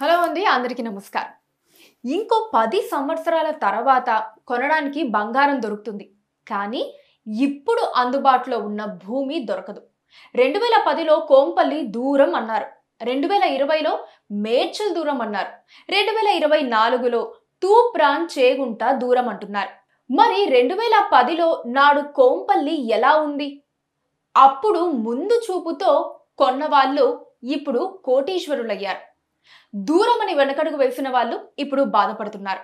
Hello అండి అందరికీ నమస్కారం. ఇంకో పది సంవత్సరాల తర్వాత కొనడానికి బంగారం దొరుకుతుంది. కానీ ఇప్పుడు అందుబాటులో ఉన్న భూమి దొరకదు. రెండు వేల పదిలో కోంపల్లి దూరం అన్నారు. రెండు వేల ఇరవైలో మేడ్చల్ దూరం అన్నారు. రెండు వేల ఇరవై నాలుగులో తూప్రాన్ చేగుంట దూరం అంటున్నారు. మరి రెండు వేల పదిలో నాడు కోంపల్లి ఎలా ఉంది? అప్పుడు ముందు చూపుతో కొన్నవాళ్ళు ఇప్పుడు కోటీశ్వరులయ్యారు. దూరమని వెనకడుగు వేసిన వాళ్ళు ఇప్పుడు బాధపడుతున్నారు.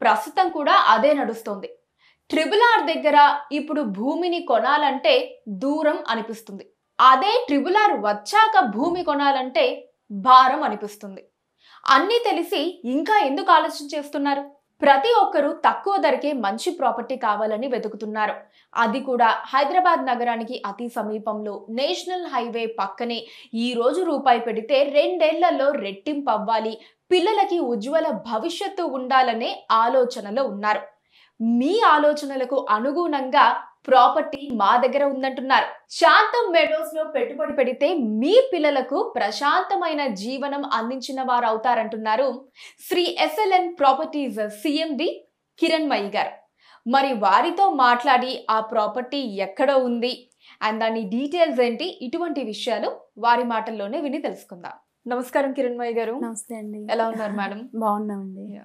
ప్రస్తుతం కూడా అదే నడుస్తోంది. ట్రిపుల్ ఆర్ దగ్గర ఇప్పుడు భూమిని కొనాలంటే దూరం అనిపిస్తుంది. అదే ట్రిపుల్ ఆర్ వచ్చాక భూమి కొనాలంటే భారం అనిపిస్తుంది. అన్నీ తెలిసి ఇంకా ఎందుకు ఆలోచన చేస్తున్నారు? ప్రతి ఒక్కరూ తక్కువ ధరకే మంచి ప్రాపర్టీ కావాలని వెతుకుతున్నారు. అది కూడా హైదరాబాద్ నగరానికి అతి సమీపంలో నేషనల్ హైవే పక్కనే. ఈ రోజు రూపాయి పెడితే రెండేళ్ళలో రెట్టింపు అవ్వాలి. పిల్లలకి ఉజ్వల భవిష్యత్తు ఉండాలనే ఆలోచనలో ఉన్నారు. మీ ఆలోచనలకు అనుగుణంగా ప్రాపర్టీ మా దగ్గర ఉందంటున్నారు. శాంతం మెడోస్లో పెట్టుబడి పెడితే మీ పిల్లలకు ప్రశాంతమైన జీవనం అందించిన వారు అవుతారంటున్నారు Sri SLN properties CMD Kiranmayi గారు. మరి వారితో మాట్లాడి ఆ ప్రాపర్టీ ఎక్కడ ఉంది? అండ్ దాని డీటెయిల్స్ ఏంటి? ఇటువంటి విషయాలు వారి మాటల్లోనే విని తెలుసుకుందాం. నమస్కారం కిరణ్ మయి గారు. నమస్తే అండి. ఎలా ఉన్నారు మేడం? బాగున్నామండి.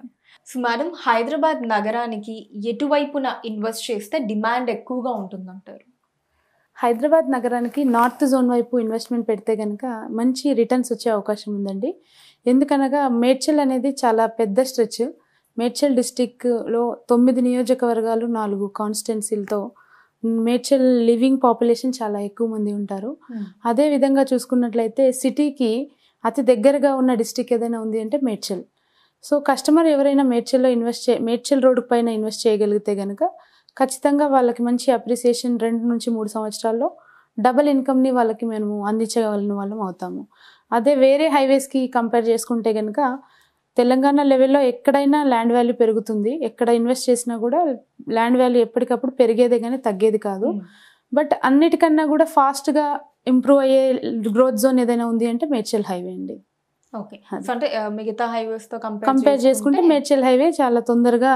సో మేడం హైదరాబాద్ నగరానికి ఎటువైపున ఇన్వెస్ట్ చేస్తే డిమాండ్ ఎక్కువగా ఉంటుందంటారు? హైదరాబాద్ నగరానికి నార్త్ జోన్ వైపు ఇన్వెస్ట్మెంట్ పెడితే కనుక మంచి రిటర్న్స్ వచ్చే అవకాశం ఉందండి. ఎందుకనగా మేడ్చల్ అనేది చాలా పెద్ద స్ట్రెచ్. మేడ్చల్ డిస్టిక్లో తొమ్మిది నియోజకవర్గాలు నాలుగు కాన్స్టిట్యున్సీలతో మేడ్చల్ లివింగ్ పాపులేషన్ చాలా ఎక్కువ మంది ఉంటారు. అదే విధంగా చూసుకున్నట్లయితే సిటీకి అతి దగ్గరగా ఉన్న డిస్టిక్ ఏదైనా ఉంది అంటే మేడ్చల్. సో కస్టమర్ ఎవరైనా మేడ్చల్లో ఇన్వెస్ట్ చే మేడ్చల్ రోడ్ పైన ఇన్వెస్ట్ చేయగలిగితే కనుక ఖచ్చితంగా వాళ్ళకి మంచి అప్రిసియేషన్ రెండు నుంచి మూడు సంవత్సరాల్లో డబల్ ఇన్కమ్ని వాళ్ళకి మేము అందించగలిగిన వాళ్ళం అవుతాము. అదే వేరే హైవేస్కి కంపేర్ చేసుకుంటే కనుక తెలంగాణ లెవెల్లో ఎక్కడైనా ల్యాండ్ వాల్యూ పెరుగుతుంది. ఎక్కడ ఇన్వెస్ట్ చేసినా కూడా ల్యాండ్ వాల్యూ ఎప్పటికప్పుడు పెరిగేదే కానీ తగ్గేది కాదు. బట్ అన్నిటికన్నా కూడా ఫాస్ట్గా ఇంప్రూవ్ అయ్యే గ్రోత్ జోన్ ఏదైనా ఉంది అంటే మేడ్చల్ హైవే అండి. ఓకే. అంటే మిగతా హైవేస్తో కంపేర్ కంపేర్ చేసుకుంటే మేడ్చల్ హైవే చాలా తొందరగా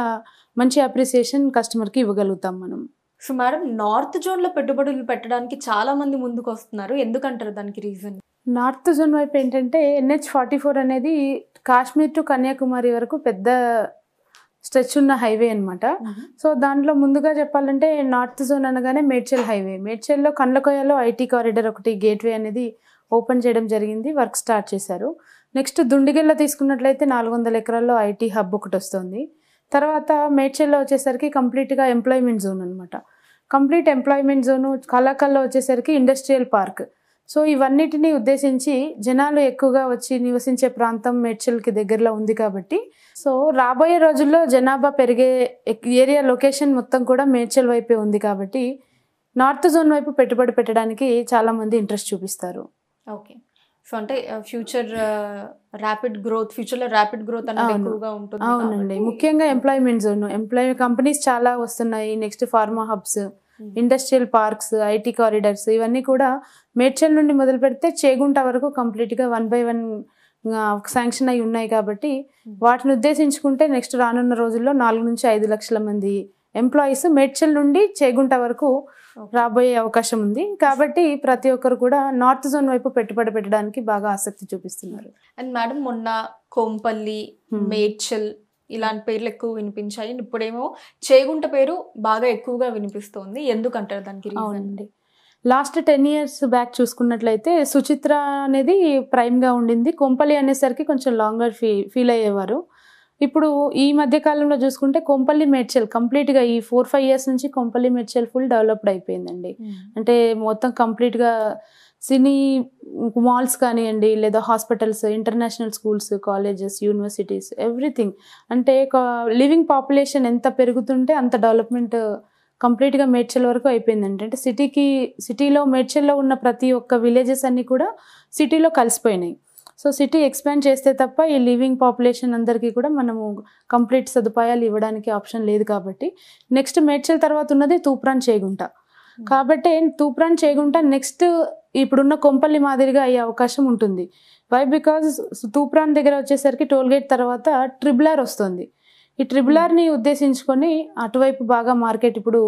మంచి అప్రిసియేషన్ కస్టమర్కి ఇవ్వగలుగుతాం మనం. సో మేడం నార్త్ జోన్లో పెట్టుబడులు పెట్టడానికి చాలా మంది ముందుకు వస్తున్నారు ఎందుకంటారు దానికి రీజన్? నార్త్ జోన్ వైపు ఏంటంటే ఎన్హెచ్ ఫార్టీ ఫోర్ అనేది కాశ్మీర్ టు కన్యాకుమారి వరకు పెద్ద స్ట్రెచ్ ఉన్న హైవే అన్నమాట. సో దాంట్లో ముందుగా చెప్పాలంటే నార్త్ జోన్ అనగానే మేడ్చల్ హైవే. మేడ్చల్లో కండ్లకోయలో ఐటీ కారిడర్ ఒకటి గేట్వే అనేది ఓపెన్ చేయడం జరిగింది వర్క్ స్టార్ట్ చేశారు. నెక్స్ట్ దుండిగల్లో తీసుకున్నట్లయితే నాలుగు వందల ఎకరాల్లో ఐటీ హబ్ ఒకటి వస్తుంది. తర్వాత మేడ్చల్లో వచ్చేసరికి కంప్లీట్గా ఎంప్లాయ్మెంట్ జోన్ అనమాట కంప్లీట్ ఎంప్లాయ్మెంట్ జోను కళాకల్లో వచ్చేసరికి ఇండస్ట్రియల్ పార్క్. సో ఇవన్నిటిని ఉద్దేశించి జనాలు ఎక్కువగా వచ్చి నివసించే ప్రాంతం మేడ్చల్కి దగ్గరలో ఉంది కాబట్టి. సో రాబోయే రోజుల్లో జనాభా పెరిగే ఏరియా లొకేషన్ మొత్తం కూడా మేడ్చల్ వైపే ఉంది కాబట్టి నార్త్ జోన్ వైపు పెట్టుబడి పెట్టడానికి చాలామంది ఇంట్రెస్ట్ చూపిస్తారు. ఓకే. సో అంటే ఫ్యూచర్ ర్యాపిడ్ గ్రోత్ ఫ్యూచర్లో ర్యాపిడ్ గ్రోత్ అనేది. ఎక్కువగా ఉంటుంది అవునండి ముఖ్యంగా ఎంప్లాయ్మెంట్ జోన్ ఎంప్లాయ్ కంపెనీస్ చాలా వస్తున్నాయి next pharma hubs. Industrial parks IT corridors ఇవన్నీ కూడా మేడ్చల్ నుండి మొదలు పెడితే చేగుంట వరకు కంప్లీట్గా వన్ బై వన్ శాంక్షన్ అయి ఉన్నాయి కాబట్టి Hmm. వాటిని ఉద్దేశించుకుంటే నెక్స్ట్ రానున్న రోజుల్లో నాలుగు నుంచి ఐదు లక్షల మంది ఎంప్లాయీస్ మేడ్చల్ నుండి చేగుంట వరకు. రాబోయే అవకాశం ఉంది. కాబట్టి ప్రతి ఒక్కరు కూడా నార్త్ జోన్ వైపు పెట్టుబడి పెట్టడానికి బాగా ఆసక్తి చూపిస్తున్నారు. అండ్ మేడం మొన్న కోంపల్లి Hmm. మేడ్చల్ ఇలాంటి పేర్లు ఎక్కువ వినిపించాయి. ఇప్పుడేమో చేగుంట పేరు బాగా ఎక్కువగా వినిపిస్తోంది. ఎందుకంటారు దానికి అవునండి. లాస్ట్ టెన్ ఇయర్స్ బ్యాక్ చూసుకున్నట్లయితే సుచిత్ర అనేది ప్రైమ్గా ఉండింది. కొంపల్లి అనేసరికి కొంచెం లాంగర్ ఫీ ఫీల్ అయ్యేవారు. ఇప్పుడు ఈ మధ్య కాలంలో చూసుకుంటే కొంపల్లి మేడ్చల్ కంప్లీట్గా ఈ ఫోర్ ఫైవ్ ఇయర్స్ నుంచి కొంపల్లి మేడ్చల్ ఫుల్ డెవలప్డ్ అయిపోయిందండి. అంటే మొత్తం కంప్లీట్గా సినీ మాల్స్ కానివ్వండి లేదా hospitals international schools colleges universities everything. అంటే లివింగ్ పాపులేషన్ ఎంత పెరుగుతుంటే అంత డెవలప్మెంట్ కంప్లీట్గా మేడ్చల్ వరకు అయిపోయిందండి. అంటే సిటీకి సిటీలో మేడ్చల్లో ఉన్న ప్రతి ఒక్క విలేజెస్ అన్నీ కూడా సిటీలో కలిసిపోయినాయి. సో సిటీ ఎక్స్పాండ్ చేస్తే తప్ప ఈ లివింగ్ పాపులేషన్ అందరికీ కూడా మనము కంప్లీట్ సదుపాయాలు ఇవ్వడానికి ఆప్షన్ లేదు కాబట్టి. నెక్స్ట్ మేడ్చల్ తర్వాత ఉన్నది తూప్రాన్ చేగుంట. కాబట్టి తూప్రాన్ చేగుంట నెక్స్ట్ ఇప్పుడున్న కొంపల్లి మాదిరిగా అయ్యే అవకాశం ఉంటుంది. వై బికాజ్ తూప్రాన్ దగ్గర వచ్చేసరికి టోల్గేట్ తర్వాత ట్రిబులార్ వస్తుంది. ఈ ట్రిబులార్ని ఉద్దేశించుకొని అటువైపు బాగా మార్కెట్ ఇప్పుడు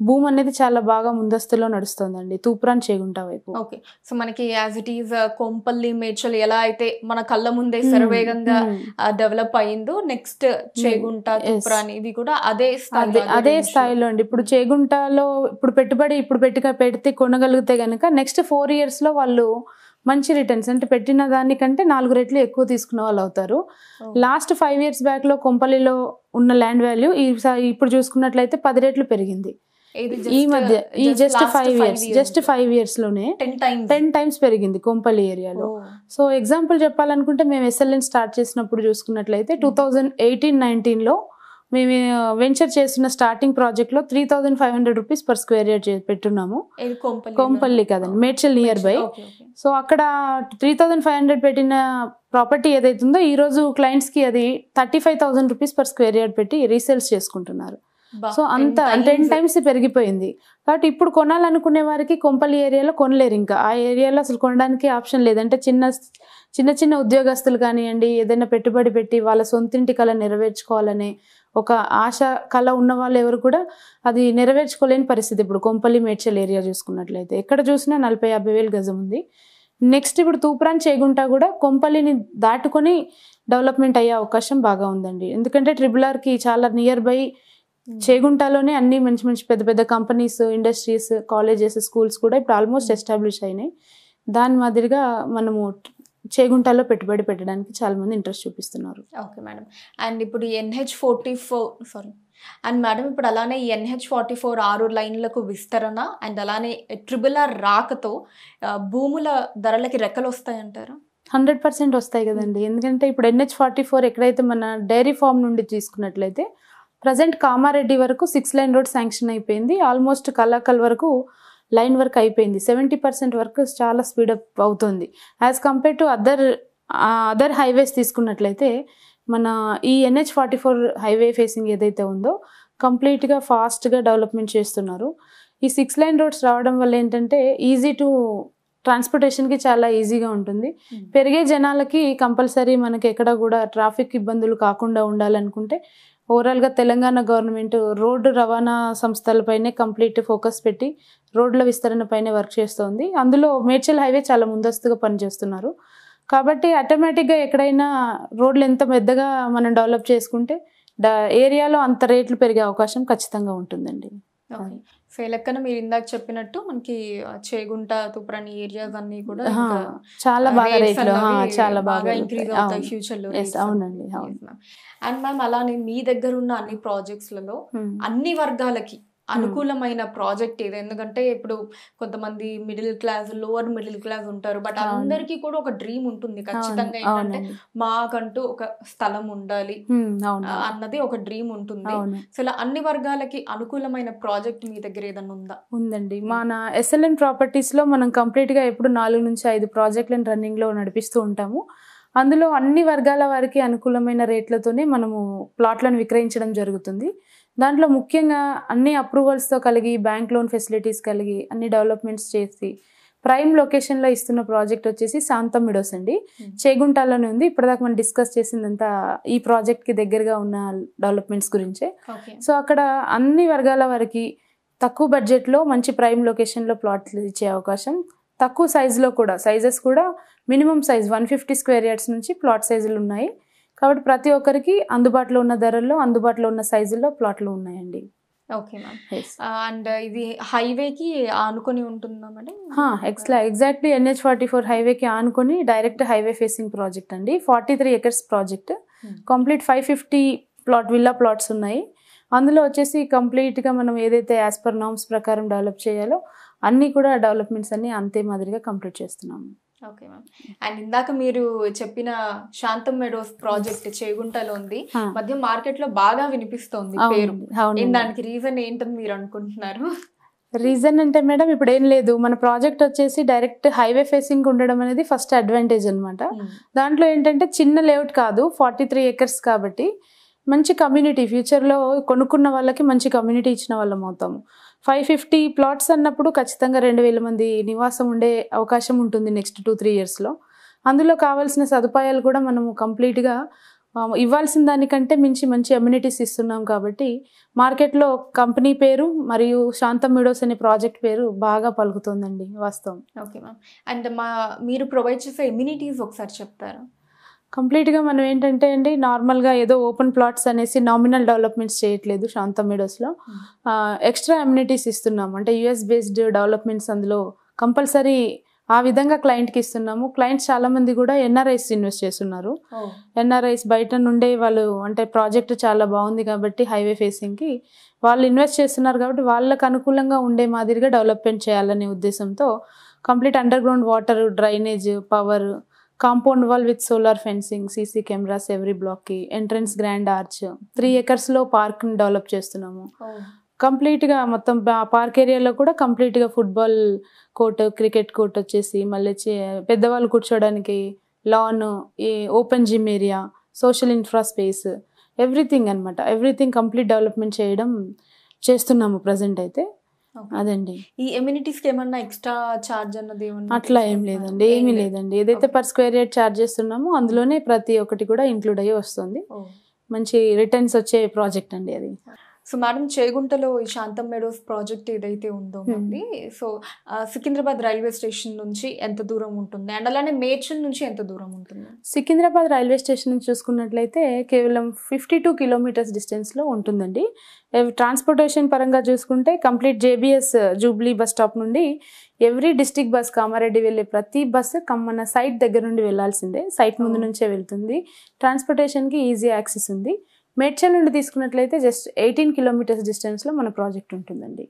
భూమి అనేది చాలా బాగా ముందస్తులో నడుస్తుందండి. తూప్రాన్ చేగుంట వైపు. ఓకే. సో మనకి as it is Kompally Medchal ఎలా అయితే మన కళ్ళ ముందే శరవేగంగా మ్మ్. డెవలప్ అయిందో నెక్స్ట్ చేగుంట. తుప్రాన్ ఇవి కూడా అదే అదే స్థాయిలో అండి. ఇప్పుడు చేగుంటలో ఇప్పుడు పెట్టుబడి ఇప్పుడు పెట్టుక పెడితే కొనగలిగితే కనుక నెక్స్ట్ ఫోర్ ఇయర్స్లో వాళ్ళు మంచి రిటర్న్స్ అంటే పెట్టిన దానికంటే నాలుగు రెట్లు ఎక్కువ తీసుకున్న వాళ్ళు అవుతారు. లాస్ట్ ఫైవ్ ఇయర్స్ బ్యాక్లో కొంపల్లిలో ఉన్న ల్యాండ్ వాల్యూ ఇప్పుడు చూసుకున్నట్లయితే పది రెట్లు పెరిగింది. ఇది ఈ మధ్య ఈ just five years. Just five ఇయర్స్లోనే 10 times. Ten times పెరిగింది కొంపల్లి ఏరియాలో. సో ఎగ్జాంపుల్ చెప్పాలనుకుంటే మేము ఎస్ఎల్ఎన్ స్టార్ట్ చేసినప్పుడు చూసుకున్నట్లయితే టూ థౌజండ్ ఎయిటీన్ నైన్టీన్లో మేము వెంచర్ చేస్తున్న స్టార్టింగ్ ప్రాజెక్ట్లో three thousand five hundred rupees per square yard పెట్టున్నాము Kompally కదండి మేడ్చల్ నియర్ బై. సో అక్కడ త్రీ థౌజండ్ ఫైవ్ హండ్రెడ్ పెట్టిన ప్రాపర్టీ ఏదైతుందో ఈ రోజు clients కి అది thirty five thousand rupees per square yard పెట్టి రీసేల్స్ చేసుకుంటున్నారు సో అంత 10 టెన్. టైమ్స్ పెరిగిపోయింది. కాబట్టి ఇప్పుడు కొనాలనుకునే వారికి కొంపల్లి ఏరియాలో కొనలేరు ఇంకా. ఆ ఏరియాలో అసలు కొనడానికి ఆప్షన్ లేదంటే చిన్న చిన్న చిన్న ఉద్యోగస్తులు కానివ్వండి ఏదైనా పెట్టుబడి పెట్టి వాళ్ళ సొంతింటి కళ నెరవేర్చుకోవాలనే ఒక ఆశ కళ ఉన్న వాళ్ళు ఎవరు కూడా అది నెరవేర్చుకోలేని పరిస్థితి ఇప్పుడు కొంపల్లి మేడ్చల్ ఏరియా చూసుకున్నట్లయితే. ఎక్కడ చూసినా నలభై యాభై వేలు గజం ఉంది. నెక్స్ట్ ఇప్పుడు తూప్రాన్ చేగుంటా కూడా కొంపల్లిని దాటుకొని డెవలప్మెంట్ అయ్యే అవకాశం బాగా ఉందండి. ఎందుకంటే ట్రిపుల్ ఆర్కి చాలా నియర్ బై చేగుంటలోనే అన్ని మంచి మంచి పెద్ద పెద్ద కంపెనీస్ ఇండస్ట్రీస్ కాలేజెస్ స్కూల్స్ కూడా ఇప్పుడు ఆల్మోస్ట్ ఎస్టాబ్లిష్ అయినాయి. దాని మాదిరిగా మనము చేగుంటలో పెట్టుబడి పెట్టడానికి చాలా మంది ఇంట్రెస్ట్ చూపిస్తున్నారు. ఓకే మేడం అండ్ ఇప్పుడు NH forty four sorry and madam ఇప్పుడు అలానే ఎన్హెచ్ ఫార్టీ ఫోర్ ఆరు లైన్లకు విస్తరణ అండ్ అలానే ట్రిబుల్ ఆర్ రాకతో భూముల ధరలకి రెక్కలు వస్తాయంటారా హండ్రెడ్ పర్సెంట్ వస్తాయి కదండి. ఎందుకంటే ఇప్పుడు ఎన్హెచ్ ఫార్టీ ఫోర్ ఎక్కడైతే మన డైరీ ఫార్మ్ నుండి తీసుకున్నట్లయితే ప్రజెంట్ కామారెడ్డి వరకు సిక్స్ లైన్ రోడ్ శాంక్షన్ అయిపోయింది. ఆల్మోస్ట్ కలాకల్ వరకు లైన్ వర్క్ అయిపోయింది. సెవెంటీ పర్సెంట్ వర్క్ చాలా స్పీడప్ అవుతుంది. As compare to other other highways తీసుకున్నట్లయితే మన ఈ NH forty four highway facing ఏదైతే ఉందో కంప్లీట్గా ఫాస్ట్గా డెవలప్మెంట్ చేస్తున్నారు. ఈ సిక్స్ లైన్ రోడ్స్ రావడం వల్ల ఏంటంటే ఈజీ టు ట్రాన్స్పోర్టేషన్కి చాలా ఈజీగా ఉంటుంది. పెరిగే జనాలకి కంపల్సరీ మనకి ఎక్కడ కూడా ట్రాఫిక్ ఇబ్బందులు కాకుండా ఉండాలనుకుంటే ఓవరాల్గా తెలంగాణ గవర్నమెంట్ రోడ్డు రవాణా సంస్థలపైనే కంప్లీట్ ఫోకస్ పెట్టి రోడ్ల విస్తరణపైనే వర్క్ చేస్తోంది. అందులో మేడ్చల్ హైవే చాలా ముందస్తుగా పనిచేస్తున్నారు. కాబట్టి ఆటోమేటిక్గా ఎక్కడైనా రోడ్లు ఎంత పెద్దగా మనం డెవలప్ చేసుకుంటే డ ఏరియాలో అంత రేట్లు పెరిగే అవకాశం ఖచ్చితంగా ఉంటుందండి. ఈ లెక్కన మీరు ఇందాక చెప్పినట్టు మనకి చేగుంట తుప్రాని ఏరియాస్ అన్ని కూడా చాలా బాగా రేట్లు చాలా బాగా ఇంక్రీజ్. అవుతాయి. ఫ్యూచర్లో అవునండి అవును అండ్ మ్యామ్ అలానే మీ దగ్గర ఉన్న అన్ని ప్రాజెక్ట్స్లలో. అన్ని వర్గాలకి అనుకూలమైన ప్రాజెక్ట్ ఇది ఎందుకంటే ఇప్పుడు కొంతమంది middle class lower middle class ఉంటారు. బట్. అందరికీ కూడా ఒక డ్రీమ్ ఉంటుంది ఖచ్చితంగా ఏంటంటే మాకంటూ ఒక స్థలం ఉండాలి. అన్నది ఒక డ్రీమ్ ఉంటుంది. సో ఇలా అన్ని వర్గాలకి అనుకూలమైన ప్రాజెక్ట్ మీ దగ్గర ఏదైనా ఉందా? ఉందండి. మన ఎస్ఎల్ఎన్ ప్రాపర్టీస్లో మనం కంప్లీట్గా ఎప్పుడు నాలుగు నుంచి ఐదు ప్రాజెక్టులను రన్నింగ్లో నడిపిస్తూ ఉంటాము. అందులో అన్ని వర్గాల వారికి అనుకూలమైన రేట్లతోనే మనము ప్లాట్లను విక్రయించడం జరుగుతుంది. దాంట్లో ముఖ్యంగా అన్ని అప్రూవల్స్తో కలిగి బ్యాంక్ లోన్ ఫెసిలిటీస్ కలిగి అన్ని డెవలప్మెంట్స్ చేసి ప్రైమ్ లొకేషన్లో ఇస్తున్న ప్రాజెక్ట్ వచ్చేసి శాంతం మిడోస్ అండి. Hmm. చేగుంటాలోనే ఉంది. ఇప్పటిదాకా మనం డిస్కస్ చేసిందంతా ఈ ప్రాజెక్ట్కి దగ్గరగా ఉన్న డెవలప్మెంట్స్ గురించే. సో అక్కడ అన్ని వర్గాల వారికి తక్కువ బడ్జెట్లో మంచి ప్రైమ్ లొకేషన్లో ప్లాట్లు ఇచ్చే అవకాశం. తక్కువ సైజులో కూడా సైజెస్ కూడా minimum size one fifty square yards నుంచి ప్లాట్ సైజులు ఉన్నాయి. కాబట్టి ప్రతి ఒక్కరికి అందుబాటులో ఉన్న ధరల్లో అందుబాటులో ఉన్న సైజుల్లో ప్లాట్లు ఉన్నాయండి. Okay ma'am. అండ్ ఇది హైవేకి ఆనుకొని ఉంటుందా మేడం? ఎక్స్లా ఎగ్జాక్ట్లీ ఎన్హెచ్ ఫార్టీ ఫోర్ హైవేకి ఆనుకొని డైరెక్ట్ హైవే ఫేసింగ్ ప్రాజెక్ట్ అండి. Forty three acres project. Hmm. Complete five fifty plot villa plots ఉన్నాయి. అందులో వచ్చేసి కంప్లీట్గా మనం ఏదైతే యాజ్ పర్ నామ్స్ ప్రకారం డెవలప్ చేయాలో అన్నీ కూడా డెవలప్మెంట్స్ అన్ని అంతే మాదిరిగా కంప్లీట్ చేస్తున్నాము. ఓకే మ్యామ్ అండ్ ఇందాక మీరు చెప్పిన శాంతం మెడోస్ ప్రాజెక్ట్ చేగుంటలో ఉంది. మధ్య మార్కెట్లో బాగా వినిపిస్తోంది పేరు. దానికి రీజన్ ఏంటని మీరు అనుకుంటున్నారు? రీజన్ అంటే మేడం ఇప్పుడు ఏం లేదు. మన ప్రాజెక్ట్ వచ్చేసి డైరెక్ట్ హైవే ఫేసింగ్ ఉండడం అనేది ఫస్ట్ అడ్వాంటేజ్ అనమాట దాంట్లో ఏంటంటే చిన్న లేఅవుట్ కాదు ఫార్టీ త్రీ ఎకర్స్ కాబట్టి మంచి కమ్యూనిటీ ఫ్యూచర్లో కొనుక్కున్న వాళ్ళకి మంచి కమ్యూనిటీ ఇచ్చిన వాళ్ళం అవుతాము ఫైవ్ ఫిఫ్టీ ప్లాట్స్ అన్నప్పుడు ఖచ్చితంగా రెండు వేల మంది నివాసం ఉండే అవకాశం ఉంటుంది నెక్స్ట్ టూ త్రీ ఇయర్స్లో అందులో కావాల్సిన సదుపాయాలు కూడా మనము కంప్లీట్గా ఇవ్వాల్సిన దానికంటే మించి మంచి అమ్యూనిటీస్ ఇస్తున్నాం కాబట్టి మార్కెట్లో కంపెనీ పేరు మరియు శాంతం మీడోస్ అనే ప్రాజెక్ట్ పేరు బాగా పలుకుతుందండి వాస్తవం. ఓకే మ్యామ్ అండ్ మా మీరు ప్రొవైడ్ చేసే ఇమ్యూనిటీస్ ఒకసారి చెప్తారా? కంప్లీట్గా మనం ఏంటంటే అండి నార్మల్గా ఏదో ఓపెన్ ప్లాట్స్ అనేసి నామినల్ డెవలప్మెంట్స్ చేయట్లేదు శాంతం మిడోస్లో ఎక్స్ట్రా అమ్యూనిటీస్ ఇస్తున్నాము. అంటే యుఎస్ బేస్డ్ డెవలప్మెంట్స్ అందులో కంపల్సరీ ఆ విధంగా క్లయింట్కి ఇస్తున్నాము. క్లయింట్స్ చాలామంది కూడా ఎన్ఆర్ఐస్ ఇన్వెస్ట్ చేస్తున్నారు. ఎన్ఆర్ఐస్ బయట నుండే వాళ్ళు అంటే ప్రాజెక్ట్ చాలా బాగుంది కాబట్టి హైవే ఫేసింగ్కి వాళ్ళు ఇన్వెస్ట్ చేస్తున్నారు కాబట్టి వాళ్ళకు అనుకూలంగా ఉండే మాదిరిగా డెవలప్మెంట్ చేయాలనే ఉద్దేశంతో complete underground water drainage power compound wall with solar fencing CC cameras every బ్లాక్కి entrance grand arch. Three ఎకర్స్లో పార్క్ని డెవలప్ చేస్తున్నాము. కంప్లీట్గా మొత్తం పార్క్ ఏరియాలో కూడా కంప్లీట్గా ఫుట్బాల్ కోర్ట్ క్రికెట్ కోర్ట్ వచ్చేసి మళ్ళీ పెద్దవాళ్ళు కూర్చోడానికి లాన్ ఈ open gym area social infra space everything అనమాట ఎవ్రీథింగ్ కంప్లీట్ డెవలప్మెంట్ చేయడం చేస్తున్నాము ప్రజెంట్ అయితే. అదండి. ఈ ఎమ్యూనిటీస్కి ఏమన్నా ఎక్స్ట్రా చార్జ్ అన్నది అట్లా ఏం లేదండి ఏమీ లేదండి. ఏదైతే పర్ స్క్వేర్ యార్డ్ ఛార్జ్ చేస్తున్నామో అందులోనే ప్రతి ఒక్కటి కూడా ఇంక్లూడ్ అయ్యి వస్తుంది. మంచి రిటర్న్స్ వచ్చే ప్రాజెక్ట్ అండి అది. సో మేడం చేగుంటలో ఈ శాంతం మెడోస్ ప్రాజెక్ట్ ఏదైతే ఉందో Hmm. అండి సో సికింద్రాబాద్ రైల్వే స్టేషన్ నుంచి ఎంత దూరం ఉంటుంది? అండ్ అలానే మేడ్చల్ నుంచి ఎంత దూరం ఉంటుంది? సికింద్రాబాద్ రైల్వే స్టేషన్ నుంచి చూసుకున్నట్లయితే కేవలం ఫిఫ్టీ టూ కిలోమీటర్స్ డిస్టెన్స్లో ఉంటుందండి. ట్రాన్స్పోర్టేషన్ పరంగా చూసుకుంటే complete JBS Jubilee bus stop నుండి ఎవ్రీ డిస్టిక్ బస్ కామారెడ్డి వెళ్ళే ప్రతి బస్సు కమ్ మన సైట్ దగ్గర నుండి వెళ్ళాల్సిందే. సైట్ ముందు Oh. నుంచే వెళ్తుంది. ట్రాన్స్పోర్టేషన్కి ఈజీ యాక్సెస్ ఉంది. మేడ్చల్ నుండి తీసుకున్నట్లయితే జస్ట్ ఎయిటీన్ కిలోమీటర్స్ డిస్టెన్స్లో మన ప్రాజెక్ట్ ఉంటుందండి.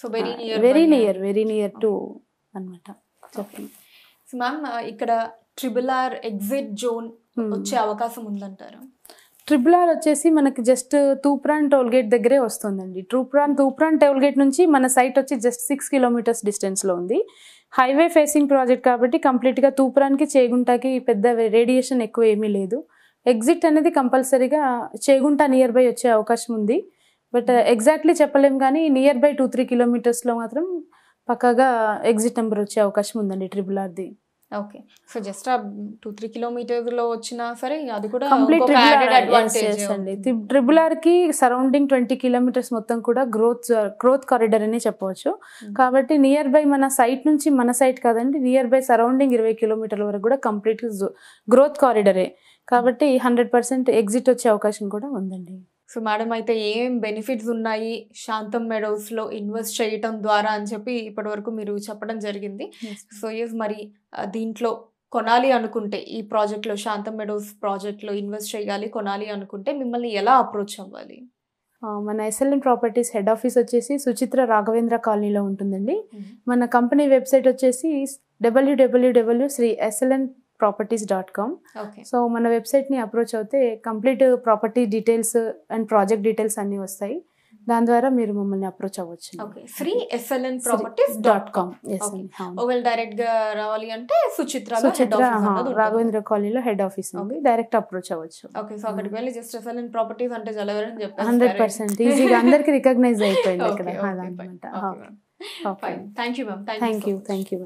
So very near very near very near to అనమాట చెప్పండి. సో మ్యామ్ ఇక్కడ ట్రిబుల్ ఆర్ ఎగ్జిట్ జోన్. వచ్చే అవకాశం ఉందంటారా? ట్రిపుల్ ఆర్ వచ్చేసి మనకి జస్ట్ తూప్రాన్ టోల్ గేట్ దగ్గరే వస్తుందండి. ట్రూప్రాన్ తూప్రాన్ టోల్ గేట్ నుంచి మన సైట్ వచ్చి జస్ట్ సిక్స్ కిలోమీటర్స్ డిస్టెన్స్లో ఉంది. హైవే ఫేసింగ్ ప్రాజెక్ట్ కాబట్టి కంప్లీట్గా తూప్రాన్కి చేగుంటకి పెద్ద రేడియేషన్ ఎక్కువ ఏమీ లేదు. ఎగ్జిట్ అనేది కంపల్సరీగా చేగుంట నియర్ బై వచ్చే అవకాశం ఉంది. బట్ ఎగ్జాక్ట్లీ చెప్పలేం కానీ నియర్ బై టూ త్రీ కిలోమీటర్స్లో మాత్రం పక్కాగా ఎగ్జిట్ నెంబర్ వచ్చే అవకాశం ఉందండి ట్రిపుల్ ఆర్ది ఓకే సో జస్ట్ ఆ టూ త్రీ కిలోమీటర్స్లో వచ్చినా సరే అది కూడా కంప్లీట్ అండి. ట్రిపుల్ ఆర్కి సరౌండింగ్ ట్వంటీ కిలోమీటర్స్ మొత్తం కూడా గ్రోత్ గ్రోత్ కారిడర్ అని చెప్పవచ్చు. Hmm. కాబట్టి నియర్ బై మన సైట్ నుంచి మన సైట్ కాదండి నియర్ బై సరౌండింగ్ ఇరవై కిలోమీటర్ల వరకు కూడా కంప్లీట్ గ్రోత్ కారిడరే కాబట్టి హండ్రెడ్ పర్సెంట్ ఎగ్జిట్ వచ్చే అవకాశం కూడా ఉందండి. సో మేడం అయితే ఏం బెనిఫిట్స్ ఉన్నాయి శాంతం మెడోస్లో ఇన్వెస్ట్ చేయటం ద్వారా అని చెప్పి ఇప్పటి వరకు మీరు చెప్పడం జరిగింది. సో ఎస్ మరి దీంట్లో కొనాలి అనుకుంటే ఈ ప్రాజెక్ట్లో శాంతం మెడోస్ ప్రాజెక్ట్లో ఇన్వెస్ట్ చేయాలి కొనాలి అనుకుంటే మిమ్మల్ని ఎలా అప్రోచ్ అవ్వాలి? మన ఎస్ఎల్ఎన్ ప్రాపర్టీస్ హెడ్ ఆఫీస్ వచ్చేసి సుచిత్ర రాఘవేంద్ర కాలనీలో ఉంటుందండి. మన కంపెనీ వెబ్సైట్ వచ్చేసి WWW Sri SLN properties dot com so మన వెబ్సైట్ని అప్రోచ్ అవుతే complete property details and project details అన్నీ వస్తాయి. దాని ద్వారా మీరు మమ్మల్ని అప్రోచ్ అవ్వచ్చు. Okay Sri SLN properties dot com yes. ఒకవేళ డైరెక్ట్గా రావాలి అంటే సుచిత్ర సుచిత్ర రాఘవేంద్ర కాలనీలో హెడ్ ఆఫీస్ ఉంది. డైరెక్ట్ అప్రోచ్ అవ్వచ్చు. ఓకే సో అక్కడికి వెళ్ళి జస్ట్ ఎస్ఎల్ఎన్ ప్రాపర్టీస్ అంటే జలవరని చెప్పారు హండ్రెడ్ పర్సెంట్. ఈజీగా అందరికి రికగ్నైజ్ అయిపోయింది ఇక్కడ. ma'am. Thank you thank you. Thank you